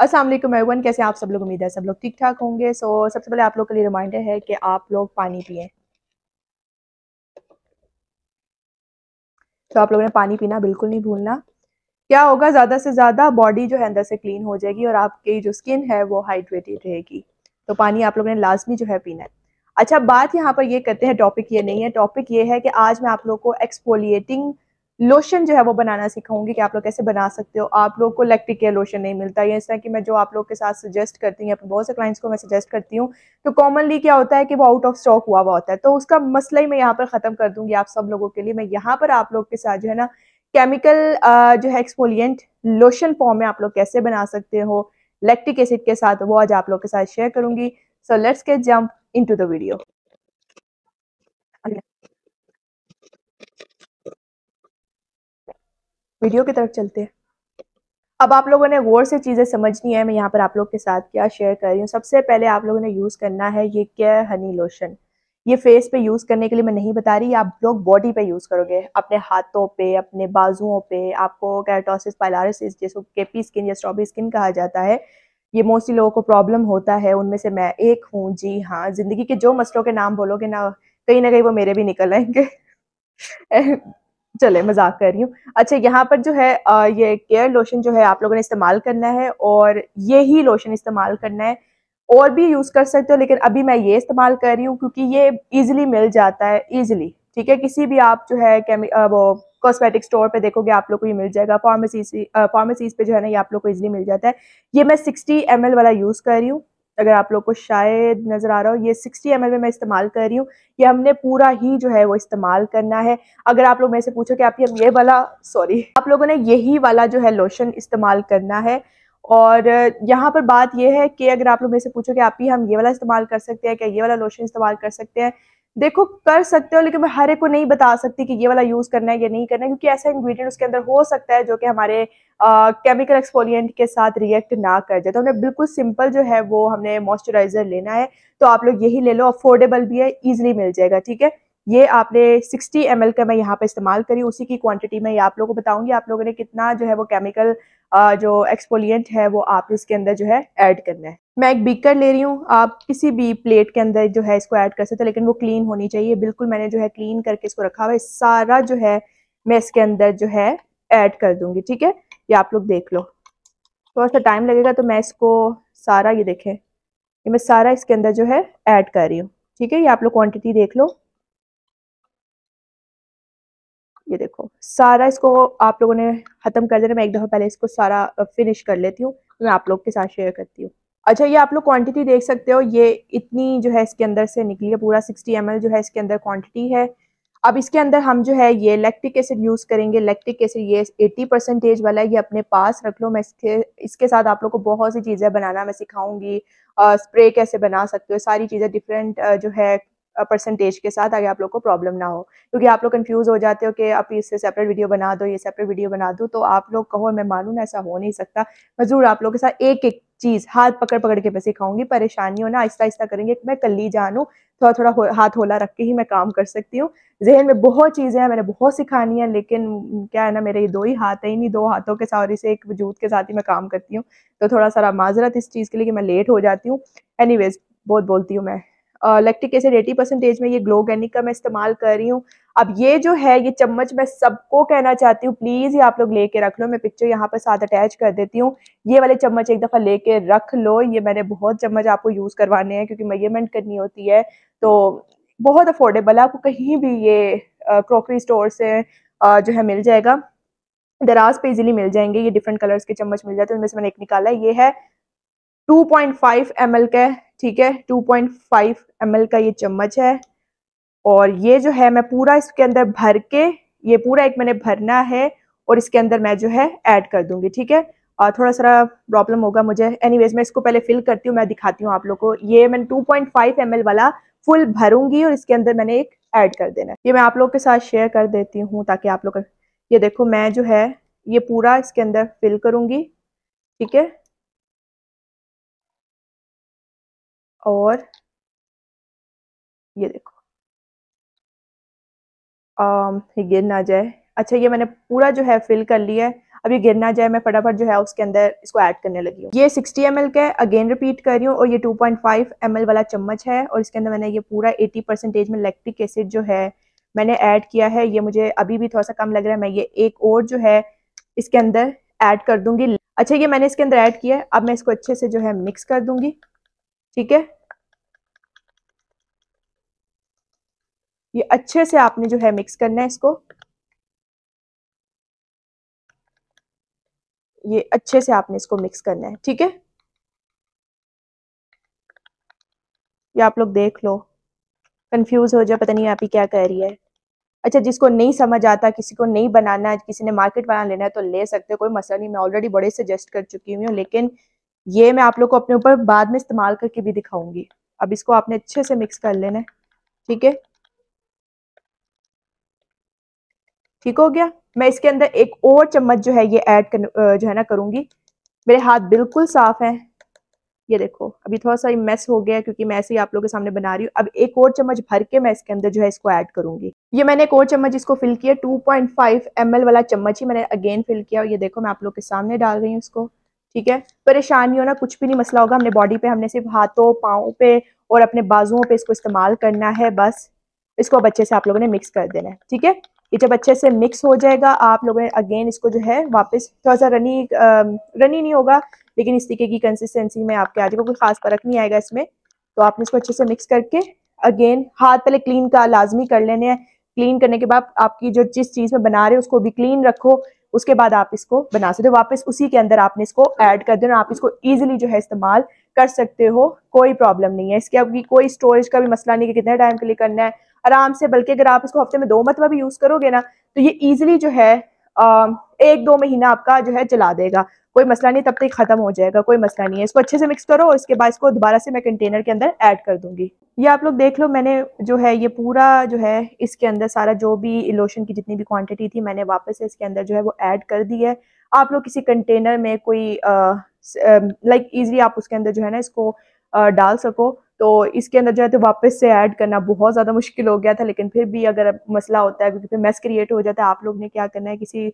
अस्सलाम वालेकुम एवरीवन कैसे आप सब लोग? उम्मीद है सब लोग ठीक ठाक होंगे। सो so, सबसे पहले आप लोग के लिए रिमाइंडर है कि आप लोग पानी पिए। तो आप लोगों ने पानी पीना बिल्कुल नहीं भूलना। क्या होगा ज़्यादा से ज़्यादा बॉडी जो है अंदर से क्लीन हो जाएगी और आपकी जो स्किन है वो हाइड्रेटेड रहेगी। तो पानी आप लोगों ने लाजमी जो है पीना है। अच्छा बात यहाँ पर ये करते हैं टॉपिक ये नहीं है। टॉपिक ये है कि आज मैं आप लोग को एक्सपोलिएटिंग लोशन जो है वो बनाना सिखाऊँगी कि आप लोग कैसे बना सकते हो। आप लोग को इलेक्ट्रिक केयर लोशन नहीं मिलता। है इस तरह की मैं जो आप लोग के साथ सजेस्ट करती हूँ बहुत से क्लाइंट्स को मैं सजेस्ट करती हूँ तो कॉमनली क्या होता है कि वो आउट ऑफ़ स्टॉक हुआ हुआ होता है। तो उसका मसला ही मैं यहाँ पर ख़त्म कर दूँगी आप सब लोगों के लिए। मैं यहाँ पर आप लोग के साथ जो है ना केमिकल जो है एक्सपोलियंट लोशन फॉर्म में आप लोग कैसे बना सकते हो इलेक्ट्रिक एसिड के साथ वो आज आप लोग के साथ शेयर करूँगी। So let's get jump into the video video की तरफ़ चलते हैं। अब आप लोगों ने गौर से चीज़ें समझनी है, मैं यहाँ पर आप लोग के साथ क्या शेयर कर रही हूँ। सबसे पहले आप लोगों ने यूज़ करना है, ये क्या हनी लोशन ये फेस पे यूज़ करने के लिए मैं नहीं बता रही, आप लोग बॉडी पे यूज़ करोगे। अपने हाथों पे, अपने बाजुओं पे, आपको कैटोसिस पाइलारिसिस जिसको केपी स्किन या स्ट्रॉबेरी स्किन कहा जाता है, ये मोस्टली लोगों को प्रॉब्लम होता है। उनमें से मैं एक हूँ, जी हाँ ज़िंदगी के जो मसलों के नाम बोलोगे ना, कहीं ना कहीं वो मेरे भी निकल आएँगे। चले, मज़ाक कर रही हूँ। अच्छा यहाँ पर जो है ये केयर लोशन जो है आप लोगों ने इस्तेमाल करना है और ये ही लोशन इस्तेमाल करना है। और भी यूज़ कर सकते हो, लेकिन अभी मैं ये इस्तेमाल कर रही हूँ क्योंकि ये इजीली मिल जाता है इजीली ठीक है? किसी भी आप जो है वो कॉस्मेटिक स्टोर पे देखोगे आप लोग को ये मिल जाएगा। फार्मेसी फार्मेसीज पे जो है ना ये आप लोग को इजीली मिल जाता है। ये मैं 60 एम वाला यूज़ कर रही हूँ। अगर आप लोग को शायद नज़र आ रहा हो, ये 60 एम में मैं इस्तेमाल कर रही हूँ। ये हमने पूरा ही जो है वो इस्तेमाल करना है। अगर आप लोग मेरे से पूछो कि आप ये ये वाला सॉरी आप लोगों ने यही वाला जो है लोशन इस्तेमाल करना है। और यहाँ पर बात यह है कि अगर आप लोग मेरे से पूछो कि आप ही हम ये वाला इस्तेमाल कर सकते हैं, क्या ये वाला लोशन इस्तेमाल कर सकते हैं देखो, कर सकते हो, लेकिन मैं हर एक को नहीं बता सकती कि ये वाला यूज़ करना है, या नहीं करना है, क्योंकि ऐसा इंग्रेडिएंट उसके अंदर हो सकता है जो कि हमारे केमिकल एक्सपोलियंट के साथ रिएक्ट ना कर जाए। तो हमें बिल्कुल सिंपल जो है वो हमने मॉइस्चराइजर लेना है तो आप लोग यही ले लो अफोर्डेबल भी है ईजिली मिल जाएगा, ठीक है? ये आपने 60 एम का मैं यहाँ पे इस्तेमाल करी, उसी की क्वांटिटी में ये आप लोगों को बताऊँगी। आप लोगों ने कितना जो है वो केमिकल जो एक्सपोलियंट है वो आप इसके अंदर जो है ऐड करना है। मैं एक बीकर ले रही हूँ, आप किसी भी प्लेट के अंदर जो है इसको ऐड कर सकते हो, लेकिन वो क्लीन होनी चाहिए। बिल्कुल मैंने जो है क्लीन करके इसको रखा हुआ है, सारा जो है मैं इसके अंदर जो है ऐड कर दूँगी, ठीक है? ये आप लोग देख लो। थोड़ा सा टाइम लगेगा तो मैं इसको सारा, ये देखें, ये मैं सारा इसके अंदर जो है ऐड कर रही हूँ, ठीक है? ये आप लोग क्वांटिटी देख लो। ये देखो। सारा इसको आप लोगों ने ख़त्म कर देना। मैं एक दफ़ा पहले इसको सारा फिनिश कर लेती हूँ। तो मैं आप लोग के साथ शेयर करती हूँ। अच्छा ये आप लोग क्वांटिटी देख सकते हो। ये इतनी जो है इसके अंदर से निकली है। पूरा सिक्सटी एम जो है इसके अंदर क्वांटिटी है। अब इसके अंदर हम जो है ये लैक्टिक एसिड यूज़ करेंगे। लैक्टिक एसिड ये 80 परसेंटेज वाला है। ये अपने पास रख लो। मैं इसके इसके साथ आप लोग को बहुत सी चीज़ें बनाना मैं सिखाऊँगी। स्प्रे कैसे बना सकते हो? सारी चीज़ें डिफरेंट जो है परसेंटेज के साथ आगे आप लोग को प्रॉब्लम ना हो। क्योंकि आप लोग कंफ्यूज हो जाते हो कि आप इससे सेपरेट वीडियो बना दो ये सेपरेट वीडियो बना दो तो आप लोग कहो मैं मानूँ ना ऐसा हो नहीं सकता। मैं ज़रूर आप लोगों के साथ एक एक चीज़ हाथ पकड़ पकड़ के मैं सिखाऊँगी परेशानी हो ना आहिस्ता आहिस्ता करेंगे मैं कल ही जानू थोड़ा थोड़ा हो, हाथ होला रख के ही मैं काम कर सकती हूँ। जहन में बहुत चीज़ें हैं मैंने बहुत सिखानी है लेकिन क्या है ना मेरे दो ही हाथ है ही नहीं दो हाथों के साथ इसे एक वजूद के साथ ही मैं काम करती हूँ। तो थोड़ा सा माजरत इस चीज़ के लिए कि मैं लेट हो जाती हूँ। एनी बहुत बोलती हूँ मैं। लैक्टिक एसिड एटी परसेंटेज में ये ग्लोगेनिक का मैं इस्तेमाल कर रही हूँ। अब ये जो है, ये चम्मच मैं सबको कहना चाहती हूँ प्लीज़ ये आप लोग लेके रख लो। मैं पिक्चर यहाँ पर साथ अटैच कर देती हूँ। ये वाले चम्मच एक दफ़ा लेके रख लो। ये मैंने बहुत चम्मच आपको यूज़ करवाने हैं क्योंकि मेज़रमेंट करनी होती है। तो बहुत अफोर्डेबल है। आपको कहीं भी ये क्रॉकरी स्टोर से जो है मिल जाएगा। दराज पे इजीली मिल जाएँगे। ये डिफरेंट कलर्स के चम्मच मिल जाते हैं। उनमें से मैंने एक निकाला। ये है ये है 2.5 ml का ठीक है? 2.5 ml का ये चम्मच है। और ये जो है, मैं पूरा इसके अंदर भर के, ये पूरा एक मैंने भरना है और इसके अंदर मैं जो है ऐड कर दूँगी, ठीक है? और थोड़ा सा प्रॉब्लम होगा मुझे। एनीवेज मैं इसको पहले फिल करती हूँ, मैं दिखाती हूँ आप लोग को। ये मैंने 2.5 ml वाला फुल भरूँगी और इसके अंदर मैंने एक ऐड कर देना ये मैं आप लोग के साथ शेयर कर देती हूँ ताकि आप लोग, ये देखो मैं जो है, ये पूरा इसके अंदर फिल करूँगी, ठीक है? और ये देखो। ये गिर ना जाए। अच्छा ये मैंने पूरा जो है फिल कर लिया है। अब ये गिर ना जाए, मैं फटाफट जो है उसके अंदर इसको ऐड करने लगी हूँ। ये 60 एम का है अगेन रिपीट कर रही हूँ और ये 2.5 एम वाला चम्मच है और इसके अंदर मैंने ये पूरा 80 परसेंटेज में लैक्टिक एसिड जो है मैंने ऐड किया है। ये मुझे अभी भी थोड़ा सा कम लग रहा है, मैं ये एक और जो है इसके अंदर ऐड कर दूँगी। अच्छा ये मैंने इसके अंदर ऐड किया है, अब मैं इसको अच्छे से जो है मिक्स कर दूँगी। ठीक है? ये अच्छे से आपने जो है मिक्स करना है इसको। ये अच्छे से आपने इसको मिक्स करना है, ठीक है? ये आप लोग देख लो। कंफ्यूज हो जाए पता नहीं आप ही क्या कह रही है। अच्छा जिसको नहीं समझ आता, किसी को नहीं बनाना है, किसी ने मार्केट वाला लेना है तो ले सकते हो, कोई मसला नहीं। मैं ऑलरेडी बड़े सजेस्ट कर चुकी हूँ, लेकिन ये मैं आप लोग को अपने ऊपर बाद में इस्तेमाल करके भी दिखाऊँगी। अब इसको आपने अच्छे से मिक्स कर लेना है। ठीक है? ठीक हो गया? मैं इसके अंदर एक और चम्मच जो है, ये ऐड कर जो है ना करूँगी। मेरे हाथ बिल्कुल साफ़ हैं। ये देखो, अभी थोड़ा सा मैस हो गया क्योंकि मैं ऐसे ही आप लोगों के सामने बना रही हूँ। अब एक और चम्मच भर के मैं इसके अंदर जो है, इसको ऐड करूँगी। ये मैंने एक और चम्मच इसको फिल किया 2.5 पॉइंट वाला चम्मच ही मैंने अगेन फिल किया और ये देखो, मैं आप लोग के सामने डाल रही हूँ इसको। ठीक है? परेशानी होना कुछ भी नहीं मसला होगा। हमने बॉडी पे, हमने सिर्फ़ हाथों पाओ पे और अपने बाजुओं पे इसको इस्तेमाल करना है, बस। इसको अब अच्छे से आप लोगों ने मिक्स कर देना है, ठीक है? ये जब अच्छे से मिक्स हो जाएगा, आप लोगों ने अगेन इसको जो है वापस थोड़ा सा रनी रनी नहीं होगा, लेकिन इस तरीके की कंसिस्टेंसी में आपके आज कोई खास फ़र्क नहीं आएगा इसमें। तो आपने इसको अच्छे से मिक्स करके अगेन हाथ पहले क्लीन का लाजमी कर लेने हैं। क्लीन करने के बाद आपकी जो जिस चीज़ में बना रहे हो, उसको भी क्लीन रखो। उसके बाद आप इसको बना सकते हो। वापस उसी के अंदर आपने इसको ऐड कर देना। आप इसको ईजिली जो है इस्तेमाल कर सकते हो। कोई प्रॉब्लम नहीं है। इसके अभी कोई स्टोरेज का भी मसला नहीं कि कितने टाइम के लिए करना है। आराम से, बल्कि अगर आप इसको हफ़्ते में दो मतलब यूज़ करोगे ना तो ये ईजिली जो है एक दो महीना आपका जो है चला देगा। कोई मसला नहीं तब तक खत्म हो जाएगा कोई मसला नहीं है। इसको अच्छे से मिक्स करो और इसके बाद इसको दोबारा से मैं कंटेनर के अंदर ऐड कर दूँगी। ये आप लोग देख लो मैंने जो है ये पूरा जो है इसके अंदर सारा जो भी लोशन की जितनी भी क्वांटिटी थी मैंने वापस से इसके अंदर जो है वो ऐड कर दी है। आप लोग किसी कंटेनर में कोई लाइक इजीली आप उसके अंदर जो है ना इसको आ, डाल सको। तो इसके अंदर जो है तो वापस से ऐड करना बहुत ज़्यादा मुश्किल हो गया था, लेकिन फिर भी अगर मसला होता है, क्योंकि फिर मैस क्रिएट हो जाता है, आप लोग ने क्या करना है, किसी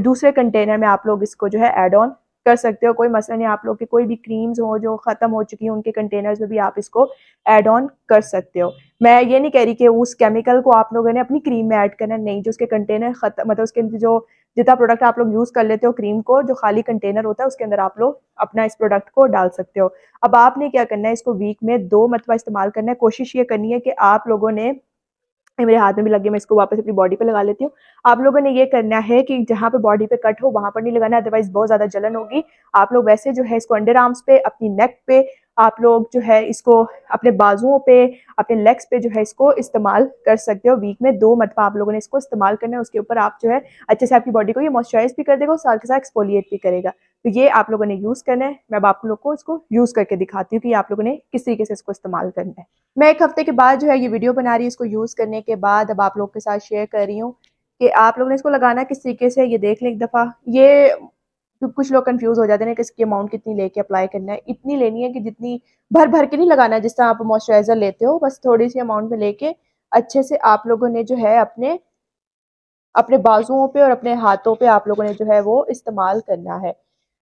दूसरे कंटेनर में आप लोग इसको जो है एड ऑन कर सकते हो। कोई मसला नहीं, आप लोग के कोई भी क्रीम्स हो, जो ख़त्म हो चुकी हैं, उनके कंटेनर्स में भी आप इसको ऐड ऑन कर सकते हो। मैं ये नहीं कह रही कि उस केमिकल को आप लोगों ने अपनी क्रीम में ऐड करना नहीं, जो उसके कंटेनर खत्म मतलब उसके जो जितना प्रोडक्ट आप लोग यूज़ कर लेते हो क्रीम को, जो खाली कंटेनर होता है, उसके अंदर आप लोग अपना इस प्रोडक्ट को डाल सकते हो। अब आपने क्या करना है, इसको वीक में दो मतबा इस्तेमाल करना है। कोशिश ये करनी है कि आप लोगों ने मेरे हाथ में भी लगे, मैं इसको वापस अपनी बॉडी पे लगा लेती हूँ। आप लोगों ने ये करना है कि जहाँ पे बॉडी पे कट हो, वहाँ पर नहीं लगाना अदरवाइज़ बहुत ज़्यादा जलन होगी। आप लोग वैसे जो है इसको अंडर आर्म्स पे, अपनी नेक पे आप लोग जो है इसको अपने बाजुओं पे, अपने लेग्स पे जो है इसको इस्तेमाल कर सकते हो। वीक में दो मरतबा आप लोगों ने इसको इस्तेमाल करना है, उसके ऊपर आप जो है अच्छे से आपकी बॉडी को ये मॉइस्चराइज भी कर देगा और साथ के साथ एक्सपोलिएट भी करेगा। तो ये आप लोगों ने यूज़ करना है। मैं अब आप लोग को इसको यूज़ करके दिखाती हूँ कि आप लोगों ने किस तरीके से इसको इस्तेमाल करना है। मैं एक हफ़्ते के बाद जो है ये वीडियो बना रही हूँ, इसको यूज़ करने के बाद अब आप लोग के साथ शेयर कर रही हूँ कि आप लोगों ने इसको लगाना किस तरीके से ये देख लें एक दफ़ा। ये कुछ लोग कंफ्यूज हो जाते हैं कि इसकी अमाउंट कितनी लेके अप्लाई करना है। इतनी लेनी है कि जितनी भर भर के नहीं लगाना है, जिस तरह आप मॉइस्चराइजर लेते हो, बस थोड़ी सी अमाउंट में लेके अच्छे से आप लोगों ने जो है अपने अपने बाजुओं पे और अपने हाथों पे आप लोगों ने जो है वो इस्तेमाल करना है।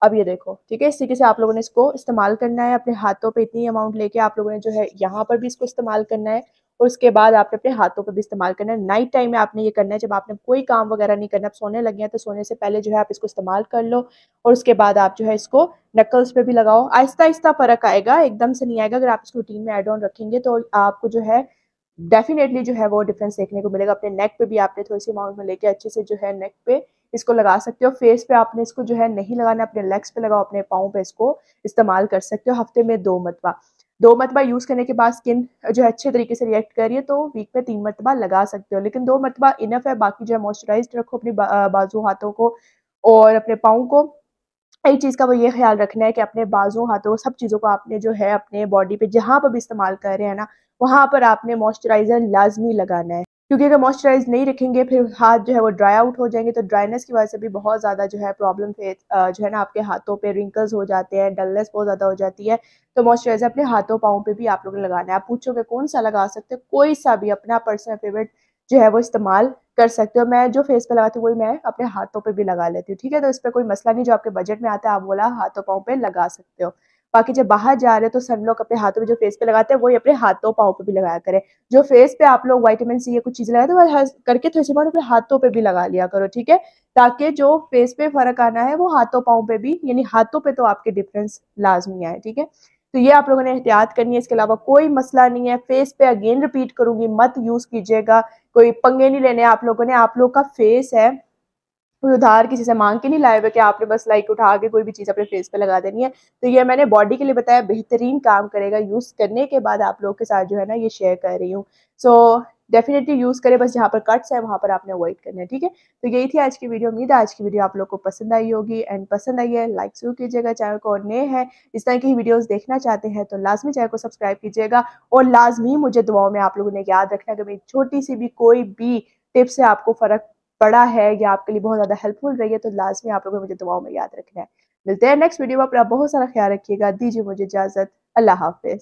अब ये देखो, ठीक है? इस तरीके से आप लोगों ने इसको इस्तेमाल करना है। अपने हाथों पे इतनी अमाउंट लेके आप लोगों ने जो है यहाँ पर भी इसको इस्तेमाल करना है। और उसके बाद आपने अपने हाथों पर भी इस्तेमाल करना है। नाइट टाइम में आपने ये करना है, जब आपने कोई काम वगैरह नहीं करना, आप सोने लगे हैं तो सोने से पहले जो है आप इसको इस्तेमाल कर लो और उसके बाद आप जो है इसको नकल्स पे भी लगाओ। आहिस्ता आहिस्ता फ़र्क आएगा, एकदम से नहीं आएगा। अगर आप इसको रूटीन में एड ऑन रखेंगे तो आपको जो है डेफिनेटली जो है वो डिफरेंस देखने को मिलेगा। अपने नेक पे भी आपने थोड़ी सी अमाउंट में लेके अच्छे से जो है नेक पे इसको लगा सकते हो। फेस पे आपने इसको जो है नहीं लगाना, अपने लेग्स पे लगाओ, अपने पाँव पे इसको इस्तेमाल कर सकते हो। हफ़्ते में दो मरतबा। दो मरतबा यूज़ करने के बाद स्किन जो है अच्छे तरीके से रिएक्ट कर रही है तो वीक में तीन मरतबा लगा सकते हो। लेकिन दो मरतबा इनफ है, बाकी जो है मॉइस्चराइज रखो अपनी बाजू हाथों को और अपने पाँव को। एक चीज़ का वो ये ख्याल रखना है कि अपने बाजू हाथों, सब चीज़ों को आपने जो है अपने बॉडी पे जहाँ पर भी इस्तेमाल कर रहे हैं ना, वहाँ पर आपने मॉइस्चराइज़र लाजमी लगाना है। क्योंकि अगर मॉइस्चराइज नहीं रखेंगे, फिर हाथ जो है वो ड्राई आउट हो जाएँगे तो ड्राइनेस की वजह से भी बहुत ज़्यादा जो है प्रॉब्लम जो है ना आपके हाथों पे रिंकल्स हो जाते हैं डलनेस बहुत ज़्यादा हो जाती है। तो मॉइस्चराइजर अपने हाथों पाँव पे भी आप लोग लगाना है। आप पूछोगे कौन सा लगा सकते हो, कोई सा भी अपना पर्सनल फेवरेट जो है वो इस्तेमाल कर सकते हो। मैं जो फेस पे लगाती हूँ, वही मैं अपने हाथों पे भी लगा लेती हूँ, ठीक है? तो इस पर कोई मसला नहीं, जो आपके बजट में आता है, आप बोला हाथों पाँव पे लगा सकते हो। बाकी जब बाहर जा रहे हैं तो सब लोग अपने हाथों में जो फेस पे लगाते हैं, वही अपने हाथों पाओ पे भी लगाया करें। जो फेस पे आप लोग वाइटामिन सी या कुछ चीज़ें लगाते हैं वो करके थोड़ी सी अपने हाथों पे भी लगा लिया करो, ठीक है? ताकि जो फेस पे फ़र्क आना है, वो हाथों पाओ पे भी, यानी हाथों पे तो आपके डिफरेंस लाजमी आए, ठीक है? तो ये आप लोगों ने एहतियात करनी है, इसके अलावा कोई मसला नहीं है। फेस पे अगेन रिपीट करूँगी, मत यूज़ कीजिएगा। कोई पंगे नहीं लेने आप लोगों ने, आप लोग का फेस है। कोई उधार किसी से मांग के नहीं लाए हुए कि आपने बस लाइक उठा के कोई भी चीज़ अपने फेस पे लगा देनी है। तो ये मैंने बॉडी के लिए बताया, बेहतरीन काम करेगा। यूज़ करने के बाद आप लोग के साथ जो है ना, ये शेयर कर रही हूँ। सो डेफिनेटली यूज़ करें, बस जहाँ पर कट्स है, वहाँ पर आपने अवॉइड करना है, ठीक है? तो यही थी आज की वीडियो उम्मीद है आज की वीडियो आप लोग को पसंद आई होगी। एंड पसंद आई है लाइक ज़रूर कीजिएगा। चैनल को और नए हैं, इस तरह की वीडियोस देखना चाहते हैं तो लाजमी चैनल को सब्सक्राइब कीजिएगा। और लाजमी मुझे दुआओं में आप लोगों ने याद रखना कि मेरी छोटी सी भी कोई भी टिप से आपको फ़र्क पड़ा है या आपके लिए बहुत ज़्यादा हेल्पफुल रही है तो लाजमी आप लोगों को मुझे दुआओं में याद रखना है। मिलते हैं नेक्स्ट वीडियो में, अपना बहुत सारा ख्याल रखिएगा। दीजिए मुझे इजाज़त। अल्लाह हाफिज़।